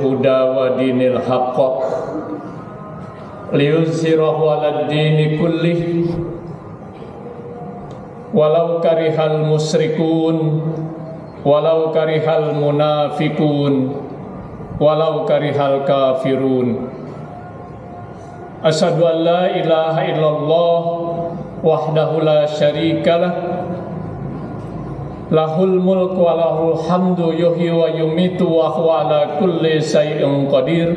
Huda wa dinil haqq. Liyuzhirahu ala dini kullih. Walau karihal musyrikun walau karihal munafikun walau karihal kafirun. Asyhadu an la ilaha illallah wahdahu la syarikalah lahul mulku wa lahul hamdu yuhyi wa yumitu wa huwa ala kulli syai'in qadir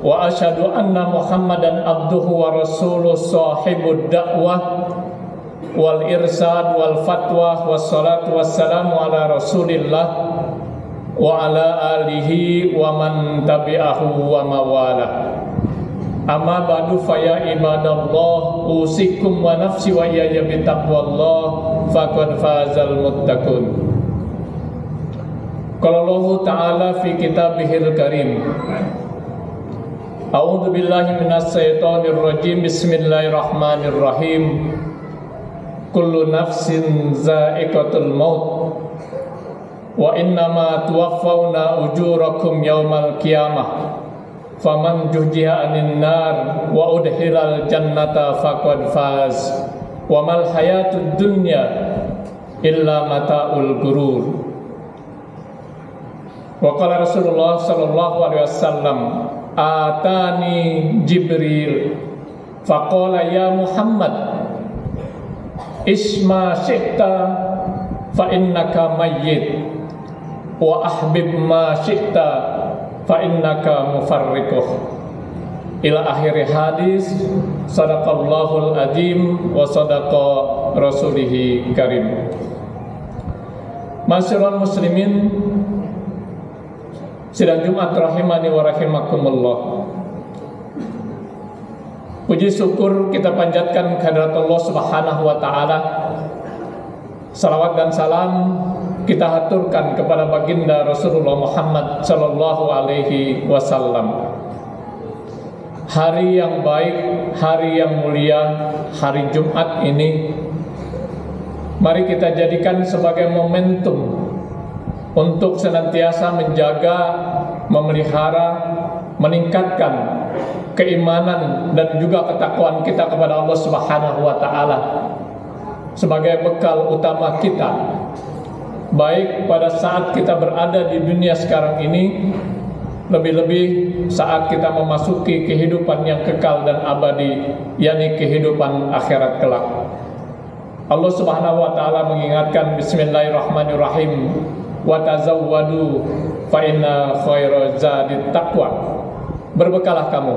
wa asyhadu anna muhammadan abduhu wa rasuluh sahibud da'wah wal irsad wal fatwa wassalatu wassalamu ala rasulillah wa ala alihi wa man tabi'ahu wa mawalah Amma ba'du faya ibadallah usikum wa nafsi wa iyaya bitaqwallah faqad fazal muttaqun. Qala Allah Ta'ala fi kitabihil karim. A'udzu billahi minas syaitonir rajim. Bismillahirrahmanirrahim. Kullu nafsin za'iqatul maut. Wa innama tuwaffawna ujurakum yaumal qiyamah faman juhjiha anin nar wa udhilal jannata faqad faz. Wa mal hayatud dunya illa mataul gurur. Wa qala Rasulullah sallallahu alaihi wasallam atani Jibril. Faqala ya Muhammad isma syi'ta fa innaka mayyit wa ahbib ma syi'ta fa innaka mufarriquh. Ila akhir hadis sadaqallahul azim wa sadaqa rasulihi karim. Masyurul muslimin Sidang Jumat rahimani wa rahimakumullah. Puji syukur kita panjatkan kehadirat Allah Subhanahu wa taala. Salawat dan salam kita haturkan kepada baginda Rasulullah Muhammad sallallahu alaihi wasallam. Hari yang baik, hari yang mulia, hari Jumat ini mari kita jadikan sebagai momentum untuk senantiasa menjaga, memelihara, meningkatkan keimanan dan juga ketakwaan kita kepada Allah Subhanahu wa taala sebagai bekal utama kita baik pada saat kita berada di dunia sekarang ini lebih-lebih saat kita memasuki kehidupan yang kekal dan abadi yakni kehidupan akhirat kelak. Allah Subhanahu wa taala mengingatkan bismillahirrahmanirrahim. Wa tazawwadu fa inna zadit taqwa. Berbekalah kamu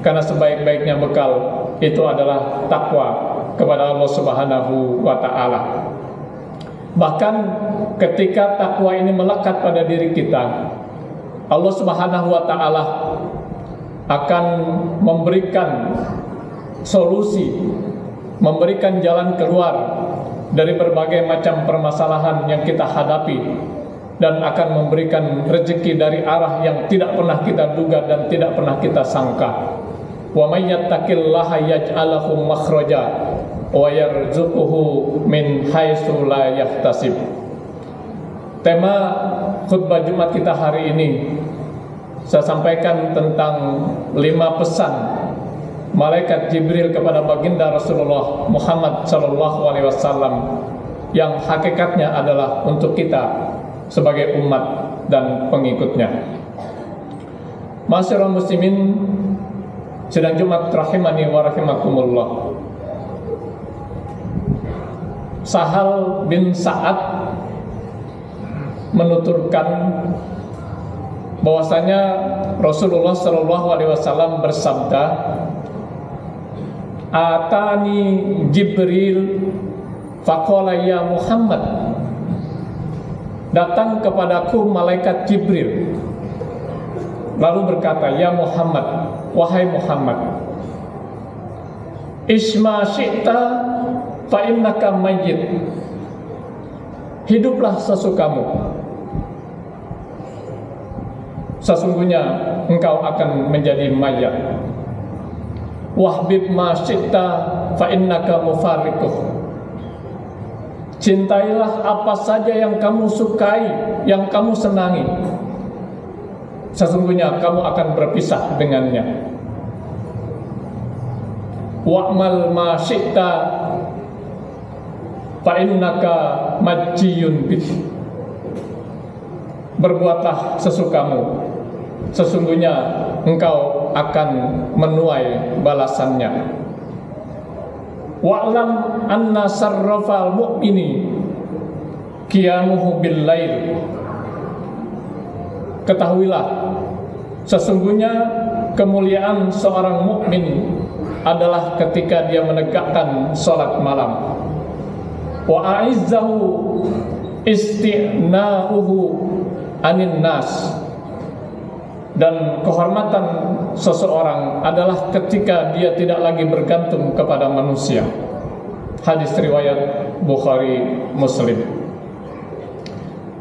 karena sebaik-baiknya bekal itu adalah takwa kepada Allah Subhanahu wa taala Bahkan ketika takwa ini melekat pada diri kita, Allah Subhanahu wa taala akan memberikan solusi, memberikan jalan keluar dari berbagai macam permasalahan yang kita hadapi dan akan memberikan rezeki dari arah yang tidak pernah kita duga dan tidak pernah kita sangka. Wa may yattaqillaha yaj'al makhraja wa yarzuquhu min haitsu la yahtasib. Tema khutbah Jumat kita hari ini saya sampaikan tentang lima pesan malaikat Jibril kepada baginda Rasulullah Muhammad sallallahu alaihi wasallam yang hakikatnya adalah untuk kita sebagai umat dan pengikutnya. Masyarakat muslimin sedang Jumat rahimani wa rahimakumullah. Sahal bin Sa'ad menuturkan bahwasanya Rasulullah Shallallahu Alaihi Wasallam bersabda, Atani Jibril Fakola ya Muhammad Datang kepadaku malaikat Jibril. Lalu berkata Ya Muhammad Wahai Muhammad Isma syi'ta fa innaka mayyit hiduplah sesukamu sesungguhnya engkau akan menjadi mayat wahbib ma syi'ta fa innaka mufariquh Cintailah apa saja yang kamu sukai, yang kamu senangi. Sesungguhnya kamu akan berpisah dengannya. Wa'mal ma syi'ta fa innaka majiyun bih. Berbuatlah sesukamu. Sesungguhnya engkau akan menuai balasannya. Wa'lam anna sarrafal mu'mini qiyamuhu bil lail. Ketahuilah sesungguhnya kemuliaan seorang mukmin adalah ketika dia menegakkan salat malam. Wa a'izzahu istina'uhu anin nas dan kehormatan seseorang adalah ketika dia tidak lagi bergantung kepada manusia. Hadis riwayat Bukhari Muslim.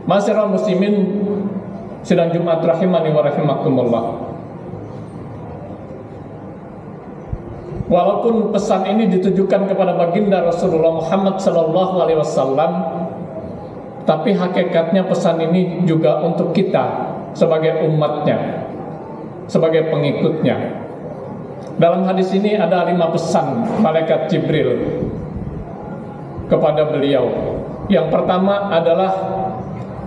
Masyarakat muslimin sedang Jumat rahimani wa rahimakumullah. Walaupun pesan ini ditujukan kepada baginda Rasulullah Muhammad sallallahu alaihi wasallam, tapi hakikatnya pesan ini juga untuk kita sebagai umatnya sebagai pengikutnya. Dalam hadis ini ada lima pesan malaikat Jibril kepada beliau. Yang pertama adalah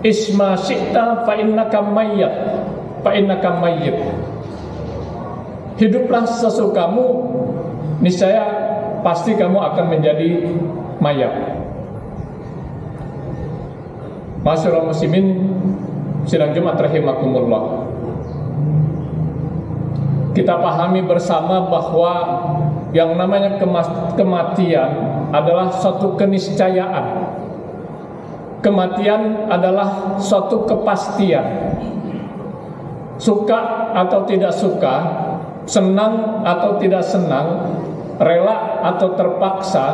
isma syi'ta fa innaka mayyit fa. Hiduplah sesukamu niscaya pasti kamu akan menjadi mayat. Masyarakat muslimin sidang Jumat rahimakumullah kita pahami bersama bahwa yang namanya kematian adalah suatu keniscayaan. Kematian adalah suatu kepastian. Suka atau tidak suka, senang atau tidak senang, rela atau terpaksa,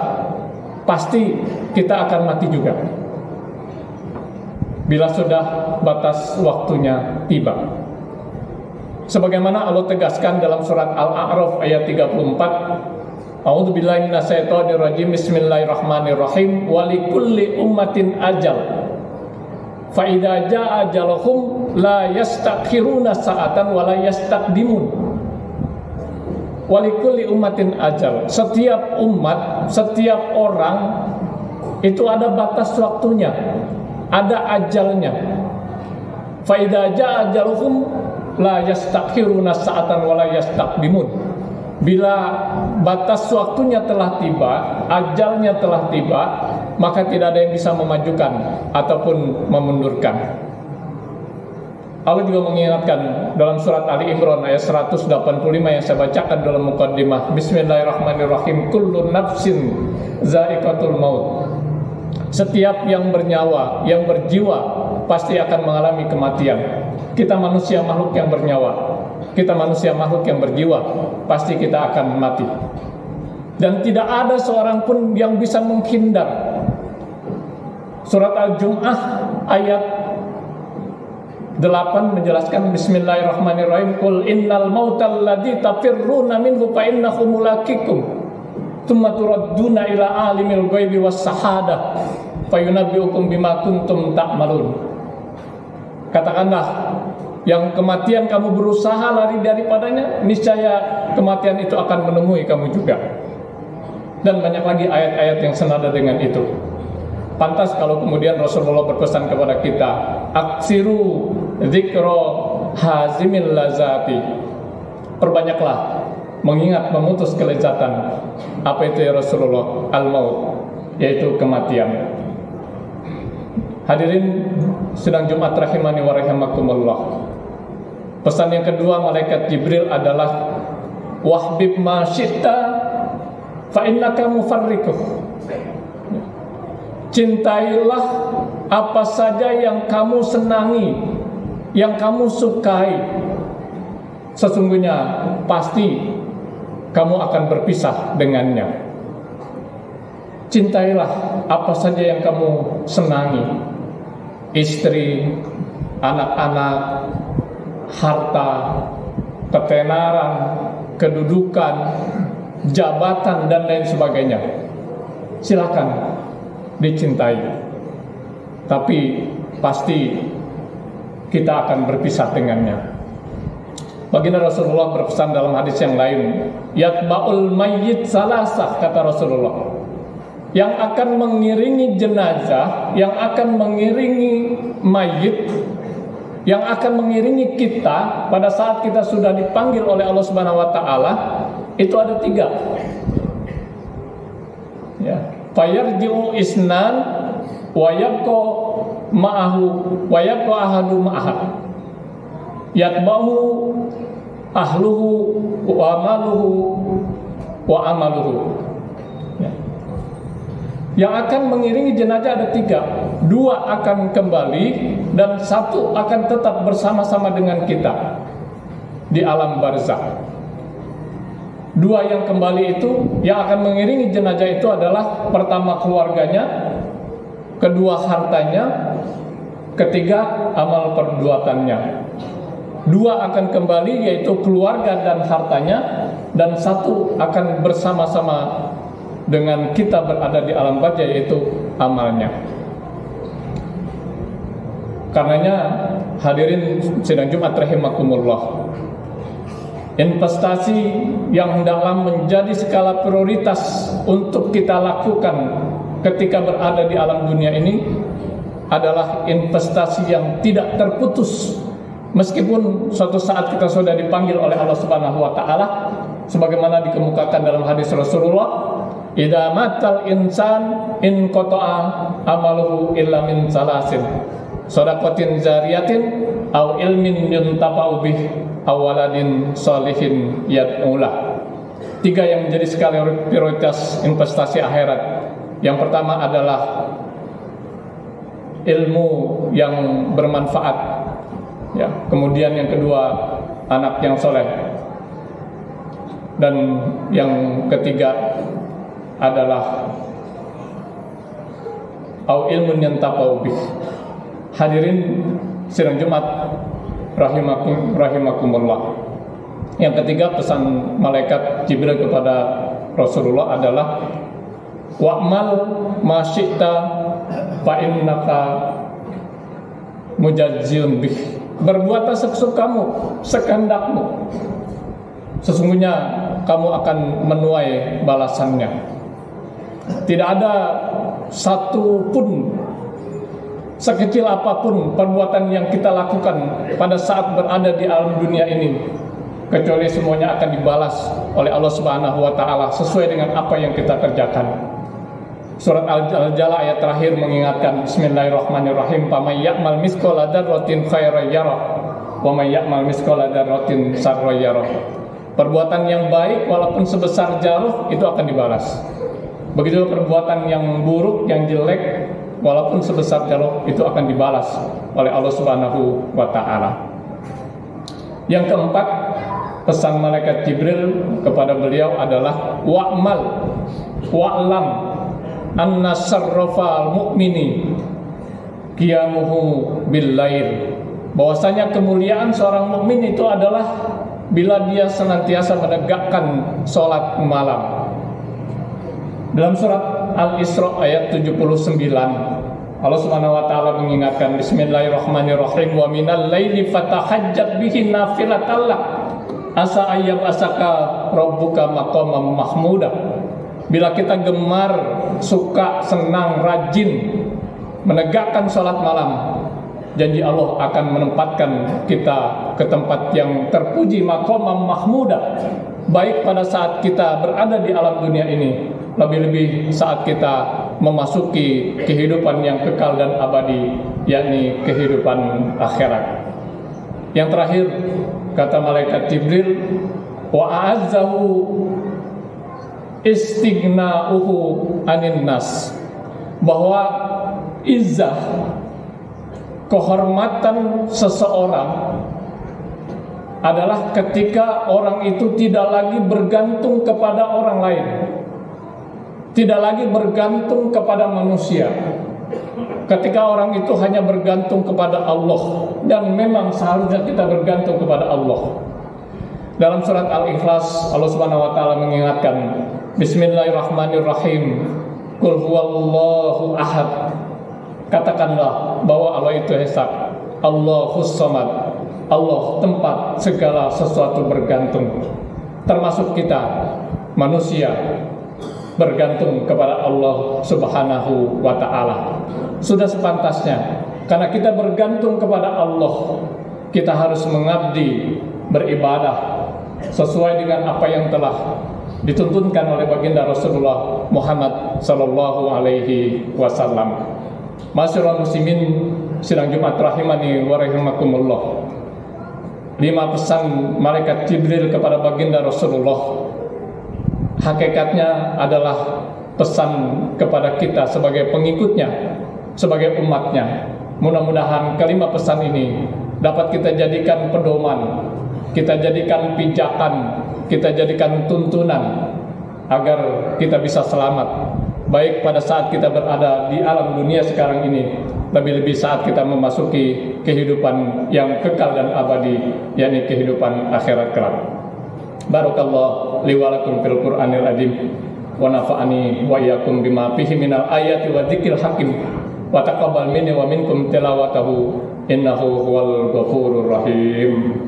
pasti kita akan mati juga. Bila sudah batas waktunya tiba. Sebagaimana Allah tegaskan dalam surat Al-A'raf ayat 34 A'udzu billahi minasyaitonir rajim Bismillahirrahmanirrahim wa likulli ummatin ajal fa idza jaa ajaluhum la yastakhiruna sa'atan wa la yastaqdimun wa likulli ummatin ajal setiap umat setiap orang itu ada batas waktunya ada ajalnya fa idza jaa ajaluhum la yastakhiruna sa'atan wa la yastaqdimun. Bila batas waktunya telah tiba, ajalnya telah tiba, maka tidak ada yang bisa memajukan ataupun memundurkan. Allah juga mengingatkan dalam surat Ali Imran ayat 185 yang saya bacakan dalam mukaddimah Bismillahirrahmanirrahim kullu nafsin za'iqatul maut setiap yang bernyawa yang berjiwa pasti akan mengalami kematian kita manusia makhluk yang bernyawa. Kita manusia makhluk yang berjiwa. Pasti kita akan mati. Dan tidak ada seorang pun yang bisa menghindar. Surat Al-Jum'ah ayat 8 menjelaskan Bismillahirrahmanirrahim Qul innal mautal ladzi tafirruna minhu fa innahu mulaqikum thumma turadduna ila alimil ghaibi was sahadah fayunabbiukum bima kuntum ta'malun Katakanlah yang kematian kamu berusaha lari daripadanya, niscaya kematian itu akan menemui kamu juga. Dan banyak lagi ayat-ayat yang senada dengan itu. Pantas kalau kemudian Rasulullah berpesan kepada kita, aksiru zikro hazimil lazati. Perbanyaklah mengingat memutus kelezatan. Apa itu ya Rasulullah? Al-maut, yaitu kematian. Hadirin sedang Jumat rahimani wa rahimakumullah. Pesan yang kedua malaikat Jibril adalah wahbib ma syi'ta fa innaka mufarrikuh. Cintailah apa saja yang kamu senangi, yang kamu sukai. Sesungguhnya pasti kamu akan berpisah dengannya. Cintailah apa saja yang kamu senangi. Istri, anak-anak, harta, ketenaran, kedudukan, jabatan dan lain sebagainya. Silakan dicintai. Tapi pasti kita akan berpisah dengannya. Baginda Rasulullah berpesan dalam hadis yang lain, yatba'ul mayyit salasah kata Rasulullah. Yang akan mengiringi jenazah, yang akan mengiringi mayit, yang akan mengiringi kita pada saat kita sudah dipanggil oleh Allah Subhanahu wa taala itu ada tiga. Ya. Fayarji'u isnan wa yabqa ma'ahu wa yabqa ahadu ma'ahad. Yatba'u ahluhu wa amaluhu wa amaluhu. Ya. Yang akan mengiringi jenazah ada tiga. Dua akan kembali dan satu akan tetap bersama-sama dengan kita di alam barzah. Dua yang kembali itu yang akan mengiringi jenazah itu adalah pertama keluarganya, kedua hartanya, ketiga amal perbuatannya. Dua akan kembali yaitu keluarga dan hartanya dan satu akan bersama-sama dengan kita berada di alam baja yaitu amalnya. Karenanya hadirin sidang Jumat rahimakumullah investasi yang hendaklah menjadi skala prioritas untuk kita lakukan ketika berada di alam dunia ini adalah investasi yang tidak terputus. Meskipun suatu saat kita sudah dipanggil oleh Allah Subhanahu wa taala sebagaimana dikemukakan dalam hadis Rasulullah idza matal insan in qata'a amaluhu illa min salasin sadaqatin zariyatin au ilmin yuntafa'u bih awaladin solihin yad'ulah tiga yang menjadi skala prioritas investasi akhirat. Yang pertama adalah ilmu yang bermanfaat. Ya kemudian yang kedua anak yang soleh. Dan yang ketiga adalah au ilmun yang bih. Hadirin sidang Jumat rahimakum rahimakumullah. Yang ketiga pesan malaikat Jibril kepada Rasulullah adalah wa'mal masyita fa innaka mujazziyun bih. Berbuatlah sesukamu, sekehendakmu. Sesungguhnya kamu akan menuai balasannya. Tidak ada satu pun sekecil apa pun perbuatan yang kita lakukan pada saat berada di alam dunia ini kecuali semuanya akan dibalas oleh Allah Subhanahu wa taala sesuai dengan apa yang kita kerjakan. Surat Al-Jala ayat terakhir mengingatkan Bismillahirrahmanirrahim. Pamay ya'mal miskola darrotin khairan yara Wa may ya'mal miskola darrotin sarra yara Perbuatan yang baik walaupun sebesar jaruh itu akan dibalas. Begitu perbuatan yang buruk, yang jelek walaupun sebesar jarum itu akan dibalas oleh Allah Subhanahu wa taala. Yang keempat, pesan malaikat Jibril kepada beliau adalah wa'mal wa'lam anna sarrafal mu'mini qiyamuhu bil lail. Bahwasanya kemuliaan seorang mukmin itu adalah bila dia senantiasa menegakkan sholat malam. Dalam surat Al-Isra ayat 79 Allah Subhanahu wa taala mengingatkan bismillahirrahmanirrahim wa minal laili fatahajjat bihi nafilatallah asa ayyam asaka rabbuka maqamam mahmuda bila kita gemar suka senang rajin menegakkan salat malam janji Allah akan menempatkan kita ke tempat yang terpuji maqamam mahmuda baik pada saat kita berada di alam dunia ini lebih-lebih saat kita memasuki kehidupan yang kekal dan abadi yakni kehidupan akhirat. Yang terakhir kata malaikat Jibril wa istighna'uhu anin nas bahwa izzah kehormatan seseorang adalah ketika orang itu tidak lagi bergantung kepada orang lain tidak lagi bergantung kepada manusia. Ketika orang itu hanya bergantung kepada Allah dan memang seharusnya kita bergantung kepada Allah. Dalam surat Al-Ikhlas Allah Subhanahu wa taala mengingatkan Bismillahirrahmanirrahim. Qul huwallahu ahad. Katakanlah bahwa Allah itu Esa Allahus samad Allah tempat segala sesuatu bergantung. Termasuk kita manusia bergantung kepada Allah Subhanahu wa taala. Sudah sepantasnya karena kita bergantung kepada Allah, kita harus mengabdi, beribadah sesuai dengan apa yang telah dituntunkan oleh baginda Rasulullah Muhammad sallallahu alaihi wasallam. Masyaallah muslimin sidang Jumat rahimani wa rahimakumullah. Lima pesan malaikat Jibril kepada baginda Rasulullah hakikatnya adalah pesan kepada kita sebagai pengikutnya, sebagai umatnya. Mudah-mudahan kelima pesan ini dapat kita jadikan pedoman, kita jadikan pijakan, kita jadikan tuntunan agar kita bisa selamat. Baik pada saat kita berada di alam dunia sekarang ini lebih-lebih saat kita memasuki kehidupan yang kekal dan abadi yakni kehidupan akhirat kelak. Barakallah li wa lakum fil Qur'anil azim wa nafa'ani wa iyyakum bima fihi minal ayati wa dzikril hakim. Wa taqabbal minni wa minkum tilawatahu. Innahu huwal ghafurur rahim